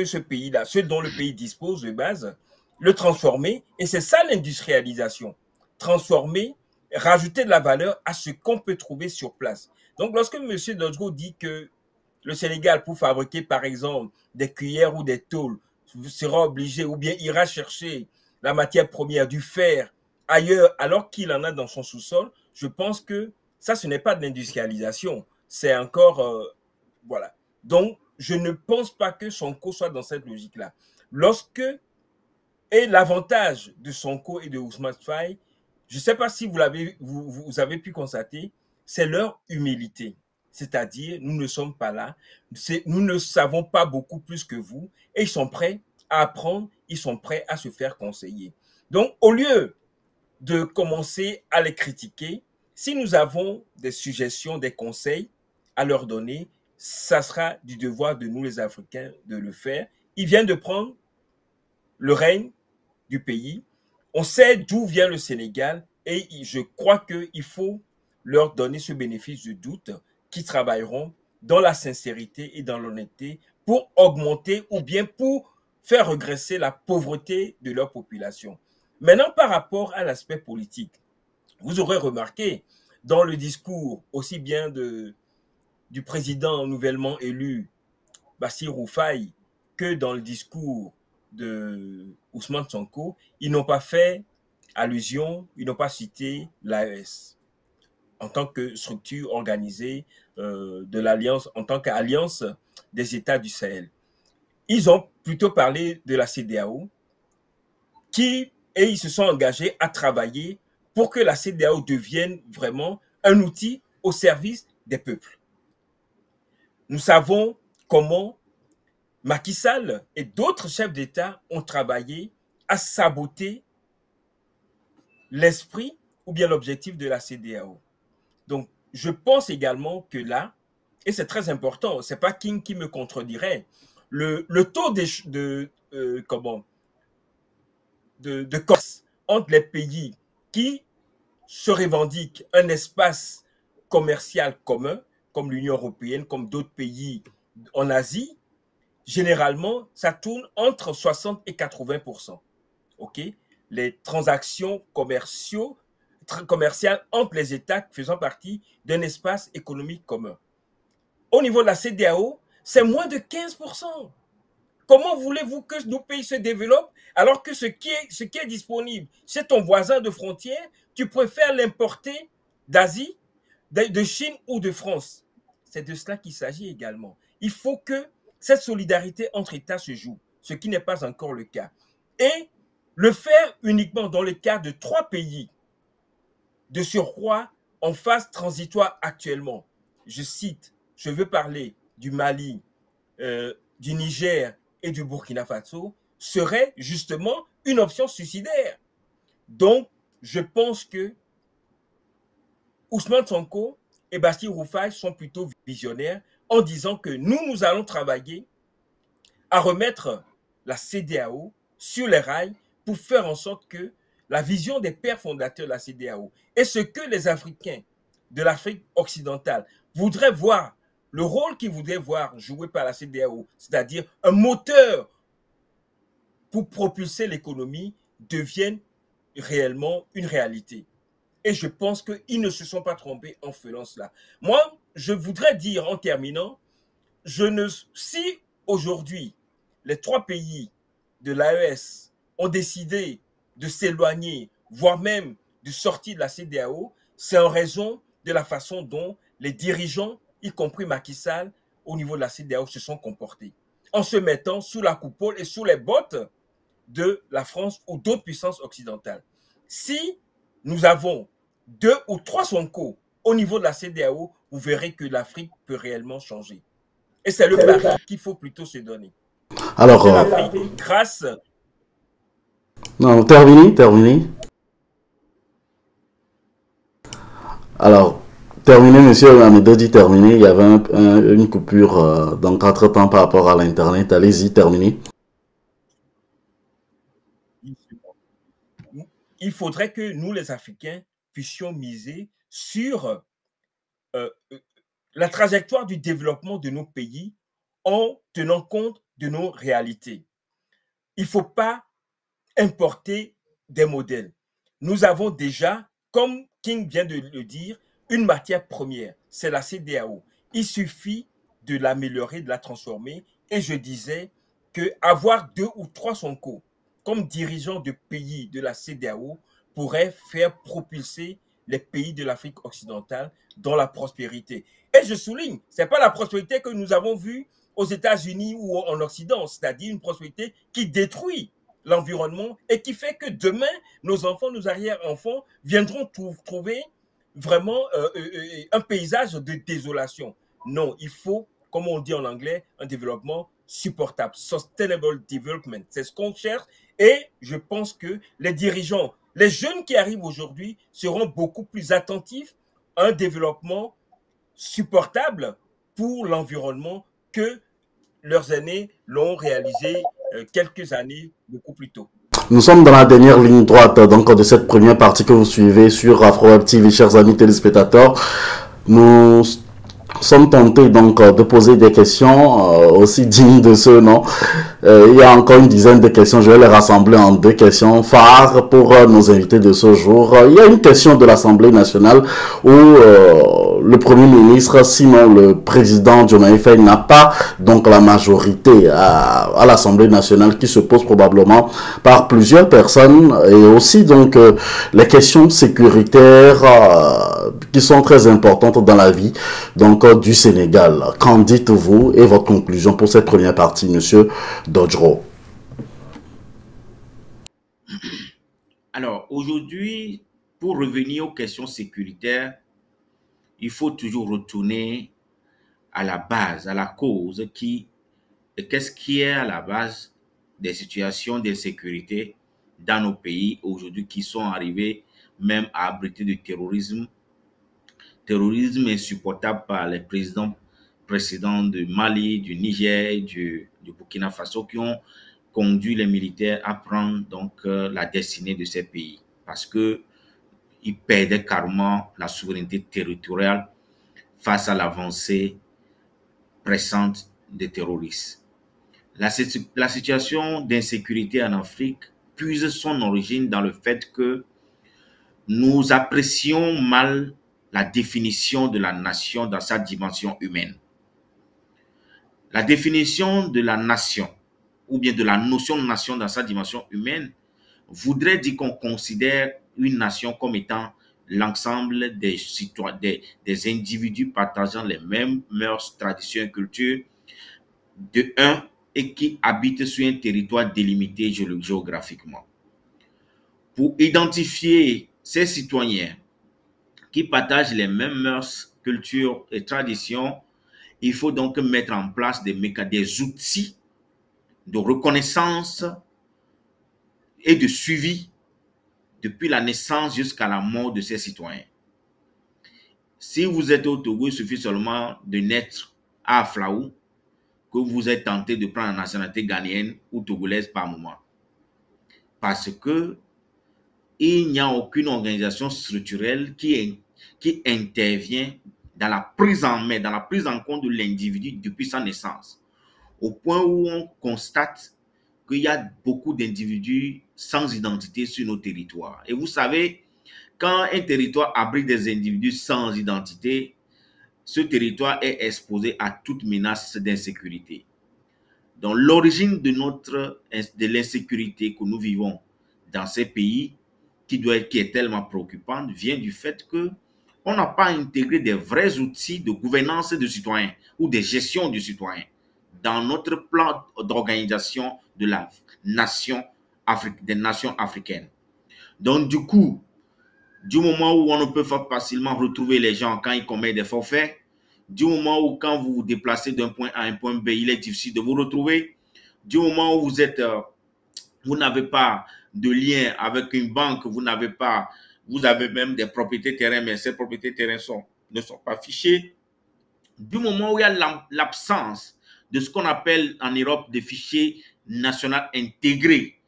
ce pays-là, ce dont le pays dispose de base, le transformer, et c'est ça l'industrialisation. Transformer rajouter de la valeur à ce qu'on peut trouver sur place. Donc, lorsque M. Dodro dit que le Sénégal, pour fabriquer, par exemple, des cuillères ou des tôles, sera obligé ou bien ira chercher la matière première du fer ailleurs alors qu'il en a dans son sous-sol, je pense que ça, ce n'est pas de l'industrialisation. C'est encore... Euh, voilà. Donc, je ne pense pas que Sonko soit dans cette logique-là. Lorsque... Et l'avantage de Sonko et de Ousmane Faye, je ne sais pas si vous, l'avez, vous, vous avez pu constater, c'est leur humilité. C'est-à-dire, nous ne sommes pas là, nous ne savons pas beaucoup plus que vous, et ils sont prêts à apprendre, ils sont prêts à se faire conseiller. Donc, au lieu de commencer à les critiquer, si nous avons des suggestions, des conseils à leur donner, ça sera du devoir de nous les Africains de le faire. Ils viennent de prendre le règne du pays. On sait d'où vient le Sénégal et je crois qu'il faut leur donner ce bénéfice de doute qui travailleront dans la sincérité et dans l'honnêteté pour augmenter ou bien pour faire regresser la pauvreté de leur population. Maintenant, par rapport à l'aspect politique, vous aurez remarqué dans le discours aussi bien de, du président nouvellement élu, Bassir Roufaï, que dans le discours de Ousmane Sonko, ils n'ont pas fait allusion, ils n'ont pas cité l'AES en tant que structure organisée euh, de l'Alliance, en tant qu'alliance des États du Sahel. Ils ont plutôt parlé de la CDAO, qui, et ils se sont engagés à travailler pour que la CDAO devienne vraiment un outil au service des peuples. Nous savons comment Macky Sall et d'autres chefs d'État ont travaillé à saboter l'esprit ou bien l'objectif de la CDAO. Donc, je pense également que là, et c'est très important, c'est pas King qui me contredirait, le, le taux de, de euh, comment, de, de entre les pays qui se revendiquent un espace commercial commun, comme l'Union européenne, comme d'autres pays en Asie, généralement, ça tourne entre 60 et 80% OK? Les transactions commerciales entre les États faisant partie d'un espace économique commun. Au niveau de la CDAO, c'est moins de 15% Comment voulez-vous que nos pays se développent alors que ce qui est, disponible c'est ton voisin de frontière, tu préfères l'importer d'Asie, de Chine ou de France? C'est de cela qu'il s'agit également. Il faut que cette solidarité entre États se joue, ce qui n'est pas encore le cas. Et le faire uniquement dans le cas de trois pays de surcroît en phase transitoire actuellement. Je cite, je veux parler du Mali, euh, du Niger et du Burkina Faso, serait justement une option suicidaire. Donc, je pense que Ousmane Sonko et Bastille Roufaille sont plutôt visionnaires en disant que nous, nous allons travailler à remettre la CDAO sur les rails pour faire en sorte que la vision des pères fondateurs de la CDAO et ce que les Africains de l'Afrique occidentale voudraient voir, le rôle qu'ils voudraient voir joué par la CDAO, c'est-à-dire un moteur pour propulser l'économie, devienne réellement une réalité. Et je pense qu'ils ne se sont pas trompés en faisant cela. Moi, je voudrais dire en terminant, je ne, si aujourd'hui les trois pays de l'AES ont décidé de s'éloigner, voire même de sortir de la CDAO, c'est en raison de la façon dont les dirigeants, y compris Macky Sall, au niveau de la CDAO, se sont comportés, en se mettant sous la coupole et sous les bottes de la France ou d'autres puissances occidentales. Si nous avons deux ou trois Sonko au niveau de la CDAO, vous verrez que l'Afrique peut réellement changer. Et c'est le pari qu'il faut plutôt se donner. Alors, euh, grâce. Non, terminé, terminé. Alors, terminé, monsieur Amido dit terminé. Il y avait une coupure euh, dans quatre temps par rapport à l'Internet. Allez-y, terminé. Il faudrait que nous, les Africains, puissions miser sur euh, la trajectoire du développement de nos pays en tenant compte de nos réalités. Il ne faut pas importer des modèles. Nous avons déjà, comme King vient de le dire, une matière première, c'est la CDAO. Il suffit de l'améliorer, de la transformer. Et je disais que avoir deux ou trois Sonko comme dirigeants de pays de la CDAO pourrait faire propulser les pays de l'Afrique occidentale dans la prospérité. Et je souligne, ce n'est pas la prospérité que nous avons vue aux États-Unis ou en Occident, c'est-à-dire une prospérité qui détruit l'environnement et qui fait que demain, nos enfants, nos arrière-enfants viendront trouver vraiment euh, euh, euh, un paysage de désolation. Non, il faut, comme on dit en anglais, un développement supportable, sustainable development. C'est ce qu'on cherche et je pense que les dirigeants les jeunes qui arrivent aujourd'hui seront beaucoup plus attentifs à un développement supportable pour l'environnement que leurs aînés l'ont réalisé euh, quelques années beaucoup plus tôt. Nous sommes dans la dernière ligne droite donc, de cette première partie que vous suivez sur AfroWeb chers amis téléspectateurs. Nous sommes tentés donc de poser des questions euh, aussi dignes de ce nom. Euh, il y a encore une dizaine de questions. Je vais les rassembler en deux questions phares pour euh, nos invités de ce jour. il y a une question de l'Assemblée nationale où le Premier ministre, sinon le président Diomaye Faye, n'a pas donc la majorité à, à l'Assemblée nationale qui se pose probablement par plusieurs personnes et aussi donc les questions sécuritaires qui sont très importantes dans la vie donc du Sénégal. Qu'en dites-vous et votre conclusion pour cette première partie, monsieur Dodgero Alors, aujourd'hui, pour revenir aux questions sécuritaires, il faut toujours retourner à la base, à la cause qui, qu'est-ce qui est à la base des situations d'insécurité dans nos pays aujourd'hui qui sont arrivés même à abriter du terrorisme. Terrorisme insupportable par les présidents précédents de Mali, du Niger, du, Burkina Faso qui ont conduit les militaires à prendre donc euh, la destinée de ces pays parce que ils perdaient carrément la souveraineté territoriale face à l'avancée pressante des terroristes. La, la situation d'insécurité en Afrique puise son origine dans le fait que nous apprécions mal la définition de la nation dans sa dimension humaine. La définition de la nation, ou bien de la notion de nation dans sa dimension humaine, voudrait dire qu'on considère une nation comme étant l'ensemble des des, individus partageant les mêmes mœurs, traditions et cultures, de un, et qui habitent sur un territoire délimité géographiquement. Pour identifier ces citoyens qui partagent les mêmes mœurs, cultures et traditions, il faut donc mettre en place des, des outils de reconnaissance et de suivi depuis la naissance jusqu'à la mort de ces citoyens. Si vous êtes au Togo, il suffit seulement de naître à Flaou que vous êtes tenté de prendre la nationalité ghanéenne ou togolaise par moment. Parce que il n'y a aucune organisation structurelle qui, qui intervient dans la prise en main, dans la prise en compte de l'individu depuis sa naissance. Au point où on constate qu'il y a beaucoup d'individus sans identité sur nos territoires. Et vous savez, quand un territoire abrite des individus sans identité, ce territoire est exposé à toute menace d'insécurité. Donc l'origine de notre de l'insécurité que nous vivons dans ces pays, qui doit qui est tellement préoccupante, vient du fait que on n'a pas intégré des vrais outils de gouvernance de citoyens ou de gestion du citoyen dans notre plan d'organisation de la nation des nations africaines. Donc du coup, du moment où on ne peut pas facilement retrouver les gens quand ils commettent des forfaits, du moment où quand vous vous déplacez d'un point A à un point B, il est difficile de vous retrouver, du moment où vous êtes, euh, vous n'avez pas de lien avec une banque, vous n'avez pas, vous avez même des propriétés terrain, mais ces propriétés terrain ne sont pas fichées. Du moment où il y a l'absence de ce qu'on appelle en Europe des fichiers nationaux intégrés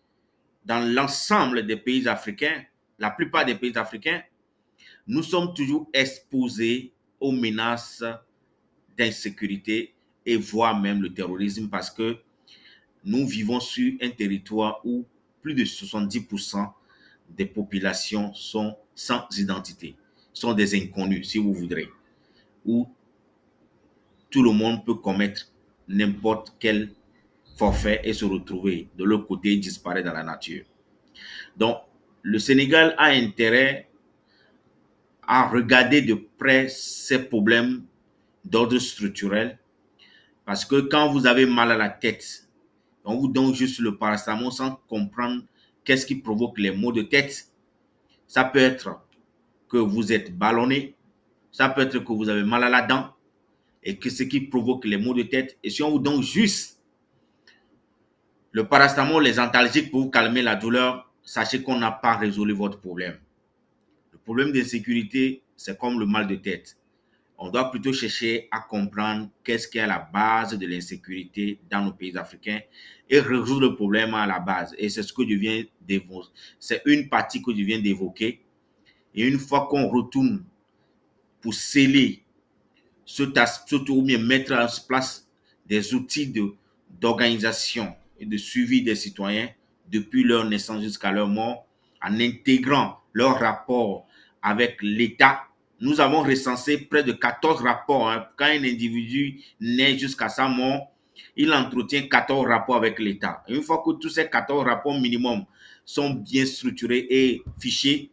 dans l'ensemble des pays africains, la plupart des pays africains, nous sommes toujours exposés aux menaces d'insécurité et voire même le terrorisme parce que nous vivons sur un territoire où plus de 70% des populations sont sans identité, sont des inconnus si vous voudrez, où tout le monde peut commettre n'importe quel forfait et se retrouver de l'autre côté disparaître dans la nature. Donc, le Sénégal a intérêt à regarder de près ces problèmes d'ordre structurel parce que quand vous avez mal à la tête, on vous donne juste le paracétamol sans comprendre qu'est-ce qui provoque les maux de tête? Ça peut être que vous êtes ballonné, ça peut être que vous avez mal à la dent et que ce qui provoque les maux de tête. Et si on vous donne juste le paracétamol, les antalgiques pour vous calmer la douleur, sachez qu'on n'a pas résolu votre problème. Le problème d'insécurité, c'est comme le mal de tête. On doit plutôt chercher à comprendre qu'est-ce qui est à la base de l'insécurité dans nos pays africains et résoudre le problème à la base. Et c'est ce que je viens d'évoquer. C'est une partie que je viens d'évoquer. Et une fois qu'on retourne pour sceller ce aspect, ou bien mettre en place des outils d'organisation et de suivi des citoyens, depuis leur naissance jusqu'à leur mort, en intégrant leur rapport avec l'État. Nous avons recensé près de 14 rapports. Hein. Quand un individu naît jusqu'à sa mort, il entretient 14 rapports avec l'État. Une fois que tous ces 14 rapports minimum sont bien structurés et fichés,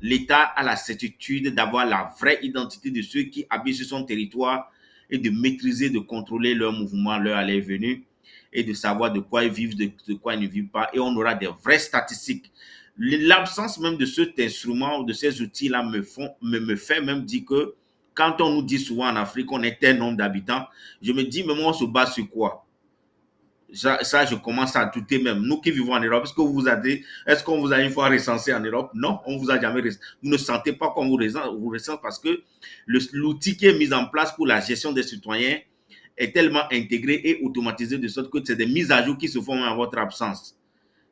l'État a la certitude d'avoir la vraie identité de ceux qui habitent sur son territoire et de maîtriser, de contrôler leurs mouvements, leur aller venue et de savoir de quoi ils vivent, de, quoi ils ne vivent pas. Et on aura des vraies statistiques. L'absence même de cet instrument, de ces outils-là me, fait même dire que quand on nous dit souvent en Afrique qu'on est un nombre d'habitants, je me dis, mais moi, on se base sur quoi? Ça, je commence à douter même. Nous qui vivons en Europe, est-ce vous qu'on vous a une fois recensé en Europe? Non, on vous a jamais recensé. Vous ne sentez pas qu'on vous recense, vous recense parce que l'outil qui est mis en place pour la gestion des citoyens est tellement intégré et automatisé de sorte que c'est des mises à jour qui se font en votre absence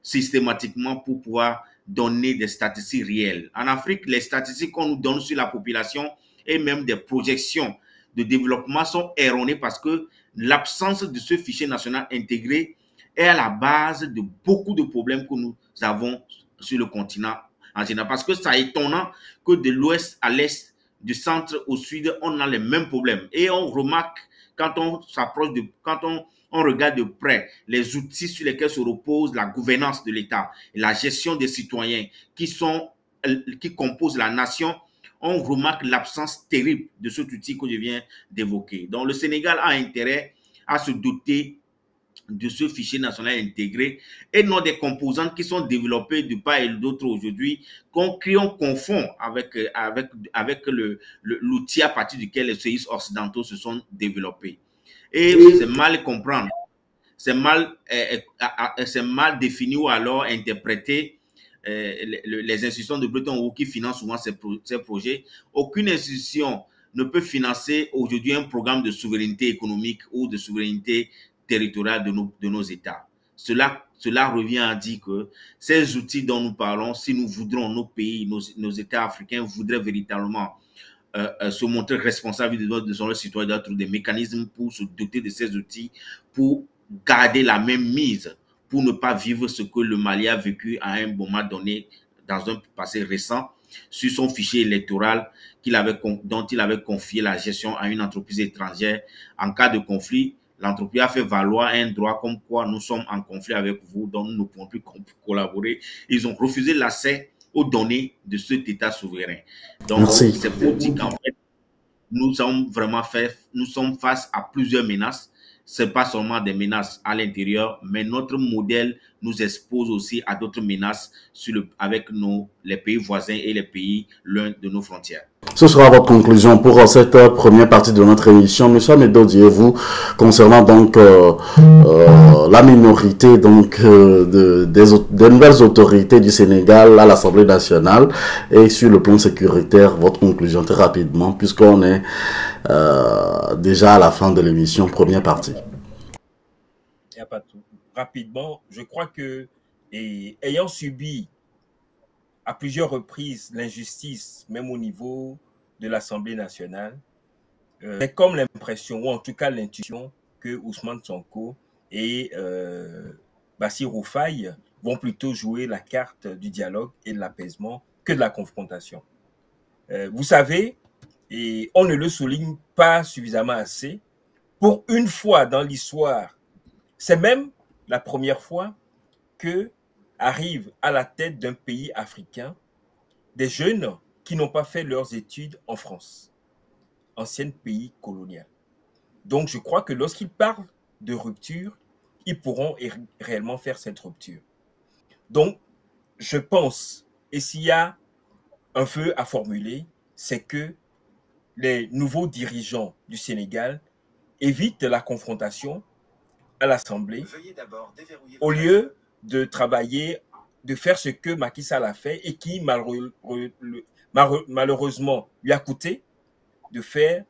systématiquement pour pouvoir donner des statistiques réelles. En Afrique, les statistiques qu'on nous donne sur la population et même des projections de développement sont erronées parce que l'absence de ce fichier national intégré est à la base de beaucoup de problèmes que nous avons sur le continent en général. Parce que c'est étonnant que de l'ouest à l'est, du centre au sud, on a les mêmes problèmes. Et on remarque quand on s'approche de, quand on regarde de près les outils sur lesquels se repose la gouvernance de l'État et la gestion des citoyens qui euh, composent la nation, on remarque l'absence terrible de cet outil que je viens d'évoquer. Donc, le Sénégal a intérêt à se doter de ce fichier national intégré et non des composantes qui sont développées de part et d'autre aujourd'hui, qu'on on confond avec, avec, avec le, l'outil à partir duquel les pays occidentaux se sont développés. Et c'est mal comprendre, c'est mal, euh, euh, c'est mal défini ou alors interprété euh, les, institutions de Bretton Woods qui financent souvent ces, ces projets. Aucune institution ne peut financer aujourd'hui un programme de souveraineté économique ou de souveraineté territoriale de nos, de nos États. Cela, cela revient à dire que ces outils dont nous parlons, si nous voudrons, nos pays, nos, nos États africains voudraient véritablement euh, euh, se montrer responsables de, son citoyens, trouver des mécanismes pour se doter de ces outils, pour garder la même mise, pour ne pas vivre ce que le Mali a vécu à un moment donné dans un passé récent sur son fichier électoral qu'il avait, dont il avait confié la gestion à une entreprise étrangère. En cas de conflit, l'entreprise a fait valoir un droit comme quoi nous sommes en conflit avec vous, donc nous ne pouvons plus collaborer. Ils ont refusé l'accès aux données de cet État souverain. Donc, c'est pour dire qu'en fait, nous sommes vraiment fait, nous sommes face à plusieurs menaces c'est pas seulement des menaces à l'intérieur, mais notre modèle nous expose aussi à d'autres menaces sur le, avec nos, les pays voisins et les pays loin de nos frontières. Ce sera votre conclusion pour cette première partie de notre émission. Monsieur Amedo, vous concernant donc euh, euh, la minorité donc euh, de, des, des, nouvelles autorités du Sénégal à l'Assemblée nationale et sur le plan sécuritaire, votre conclusion très rapidement puisqu'on est euh, déjà à la fin de l'émission, première partie. Il n'y a pas tout. Rapidement, je crois que, ayant subi à plusieurs reprises l'injustice, même au niveau de l'Assemblée nationale, euh, j'ai comme l'impression, ou en tout cas l'intuition, que Ousmane Sonko et euh, Bassir Roufaï vont plutôt jouer la carte du dialogue et de l'apaisement que de la confrontation. Euh, vous savez, et on ne le souligne pas suffisamment assez. Pour une fois dans l'histoire, c'est même la première fois que arrivent à la tête d'un pays africain des jeunes qui n'ont pas fait leurs études en France, ancien pays colonial. Donc je crois que lorsqu'ils parlent de rupture, ils pourront réellement faire cette rupture. Donc je pense, et s'il y a un feu à formuler, c'est que les nouveaux dirigeants du Sénégal évitent la confrontation à l'Assemblée au lieu de travailler, de faire ce que Macky Sall a fait et qui malheureusement lui a coûté de faire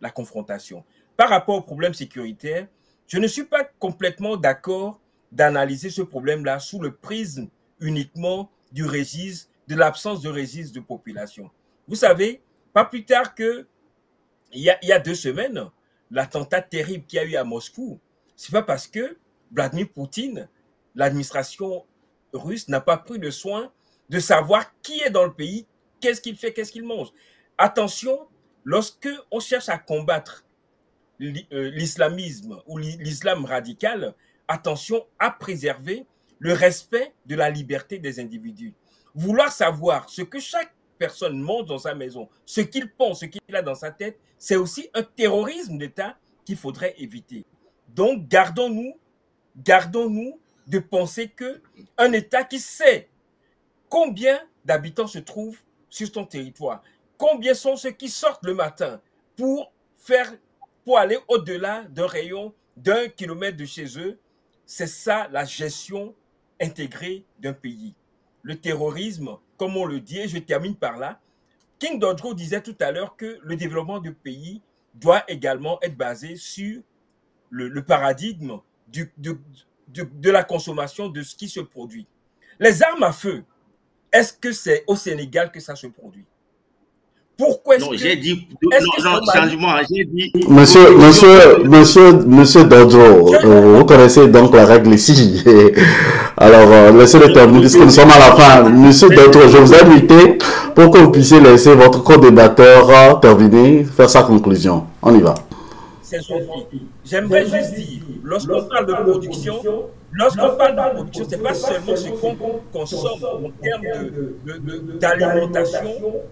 la confrontation. Par rapport au problème sécuritaire, je ne suis pas complètement d'accord d'analyser ce problème-là sous le prisme uniquement du registre, de l'absence de registre de population. Vous savez, pas plus tard que il y a, deux semaines, l'attentat terrible qu'il y a eu à Moscou, c'est pas parce que Vladimir Poutine, l'administration russe n'a pas pris le soin de savoir qui est dans le pays, qu'est-ce qu'il fait, qu'est-ce qu'il mange. Attention, lorsque on cherche à combattre euh, l'islamisme ou l'islam radical, attention à préserver le respect de la liberté des individus. Vouloir savoir ce que chaque personne monte dans sa maison, ce qu'il pense, ce qu'il a dans sa tête, c'est aussi un terrorisme d'État qu'il faudrait éviter. Donc, gardons-nous, gardons-nous de penser que un État qui sait combien d'habitants se trouvent sur son territoire, combien sont ceux qui sortent le matin pour faire, pour aller au-delà d'un rayon d'un kilomètre de chez eux, c'est ça la gestion intégrée d'un pays. Le terrorisme, comme on le dit, et je termine par là, King Dodro disait tout à l'heure que le développement du pays doit également être basé sur le, paradigme du, de, de la consommation de ce qui se produit. Les armes à feu, est-ce que c'est au Sénégal que ça se produit? Pourquoi est-ce que... j'ai dit... Non, changement, j'ai dit... Monsieur, monsieur, monsieur, monsieur Dodro, euh, vous connaissez donc la règle ici. *laughs* Alors, euh, laissez-le terminer, puisque nous sommes à la fin. Monsieur Dodro, je vous ai invité pour que vous puissiez laisser votre co-débatteur euh, terminer, faire sa conclusion. On y va. C'est J'aimerais juste dire, lorsqu'on parle de production, lorsqu'on parle de production, ce n'est pas seulement ce qu'on consomme en termes d'alimentation,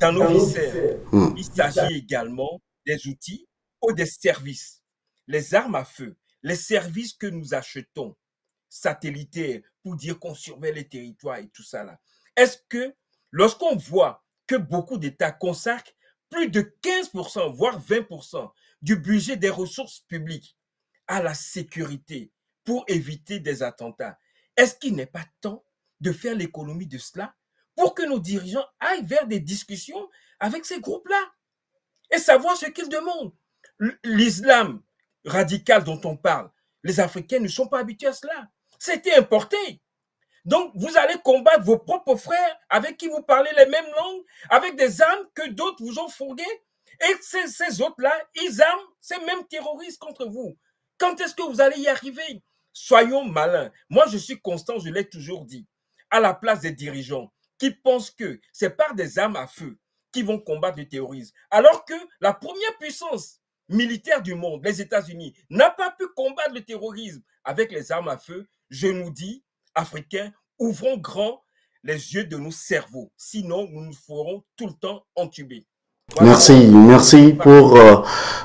dans nos viscères. Hmm. Il s'agit également des outils ou des services. Les armes à feu, les services que nous achetons, satellitaires, pour dire qu'on surveille les territoires et tout ça là. Est-ce que lorsqu'on voit que beaucoup d'États consacrent plus de 15%, voire 20% du budget des ressources publiques à la sécurité pour éviter des attentats, est-ce qu'il n'est pas temps de faire l'économie de cela pour que nos dirigeants aillent vers des discussions avec ces groupes-là. et savoir ce qu'ils demandent? L'islam radical dont on parle, les Africains ne sont pas habitués à cela. C'était importé. Donc, vous allez combattre vos propres frères avec qui vous parlez les mêmes langues, avec des armes que d'autres vous ont fourguées. Et ces, autres-là, ils arment ces mêmes terroristes contre vous. Quand est-ce que vous allez y arriver? Soyons malins. Moi, je suis constant, je l'ai toujours dit. À la place des dirigeants qui pensent que c'est par des armes à feu qui vont combattre le terrorisme. Alors que la première puissance militaire du monde, les États-Unis, n'a pas pu combattre le terrorisme avec les armes à feu, je nous dis, Africains, ouvrons grand les yeux de nos cerveaux. Sinon, nous nous ferons tout le temps entuber. Merci, merci pour euh,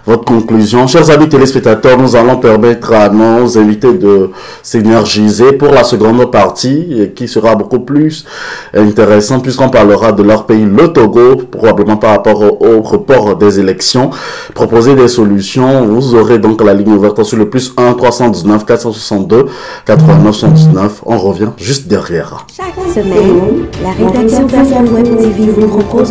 votre conclusion. Chers amis téléspectateurs, nous allons permettre à nos invités de s'énergiser pour la seconde partie qui sera beaucoup plus intéressante puisqu'on parlera de leur pays, le Togo, probablement par rapport au, report des élections. Proposer des solutions, vous aurez donc la ligne ouverte sur le plus 1 319 462 89 119. On revient juste derrière. Chaque semaine, la rédaction d'Afrique Web TV vous propose